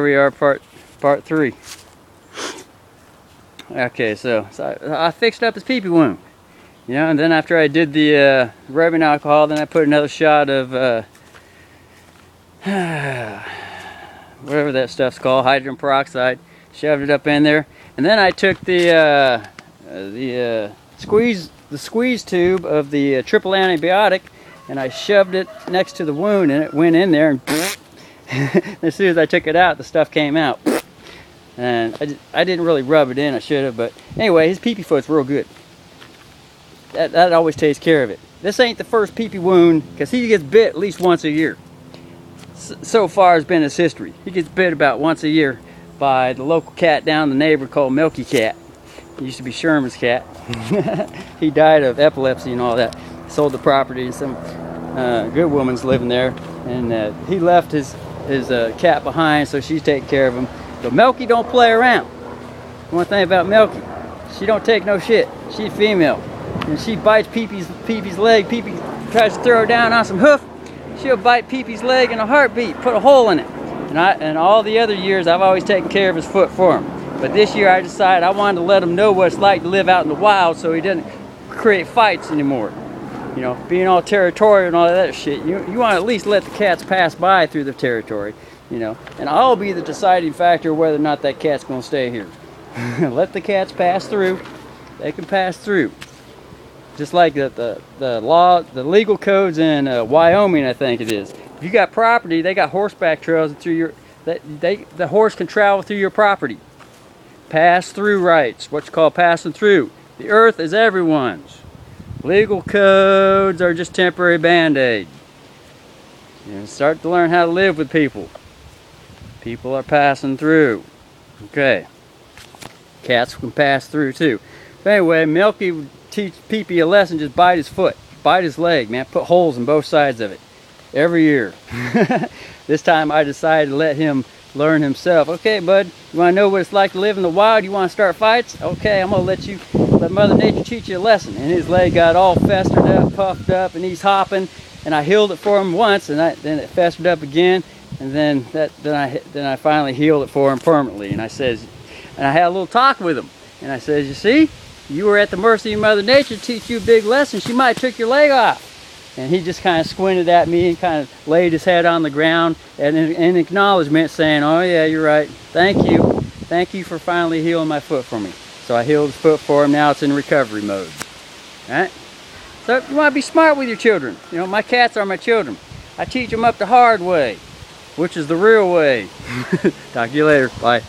Here we are, part part three. Okay, so, so I, I, fixed up his pee-pee wound. You know, and then after I did the uh, rubbing alcohol, then I put another shot of uh, whatever that stuff's called, hydrogen peroxide, shoved it up in there, and then I took the uh, the uh, squeeze the squeeze tube of the uh, triple antibiotic, and I shoved it next to the wound, and it went in there, and as soon as I took it out, the stuff came out. And I, I didn't really rub it in, I should have, but anyway, his pee-pee foot's real good. That, that always takes care of it. This ain't the first pee-pee wound, because he gets bit at least once a year. so far has been his history. He gets bit about once a year by the local cat down the neighbor called Milky Cat. Used to be Sherman's cat. he died of epilepsy and all that. Sold the property and some uh, good woman's living there. And uh, he left his, his uh, cat behind, so she's taking care of him. But Milky don't play around. One thing about Milky, she don't take no shit. She's female. And she bites Peepee's, Peepee's leg. Peepee tries to throw her down on some hoof. She'll bite Peepee's leg in a heartbeat, put a hole in it. And, I, and all the other years, I've always taken care of his foot for him. But this year, I decided I wanted to let him know what it's like to live out in the wild so he doesn't create fights anymore. You know, being all territorial and all that shit, you, you want to at least let the cats pass by through the territory you know. And I'll be the deciding factor whether or not that cat's going to stay here. Let the cats pass through. They can pass through. Just like the, the, the law, the legal codes in uh, Wyoming, I think it is. If you got property, they got horseback trails through your, that they, the horse can travel through your property. Pass through rights, what's called passing through. The earth is everyone's. Legal codes are just temporary band-aid. You start to learn how to live with people. People are passing through. Okay. Cats can pass through too. But anyway, Milky would teach Pee a lesson, just bite his foot. Bite his leg, man. Put holes in both sides of it. Every year. this time I decided to let him learn himself. Okay, bud, you want to know what it's like to live in the wild? You want to start fights? Okay, I'm to let you, let Mother Nature teach you a lesson. And his leg got all festered up, puffed up, and he's hopping. And I healed it for him once, and I, then it festered up again and then that then I then I finally healed it for him permanently. And I says, and I had a little talk with him, and I says, you see, you were at the mercy of Mother Nature to teach you a big lesson. She might have took your leg off. And he just kind of squinted at me and kind of laid his head on the ground and in acknowledgement saying, oh yeah, you're right. Thank you. Thank you for finally healing my foot for me. So I healed his foot for him. Now it's in recovery mode. All right? So you want to be smart with your children. You know, my cats are my children. I teach them up the hard way which is the real way. Talk to you later. Bye.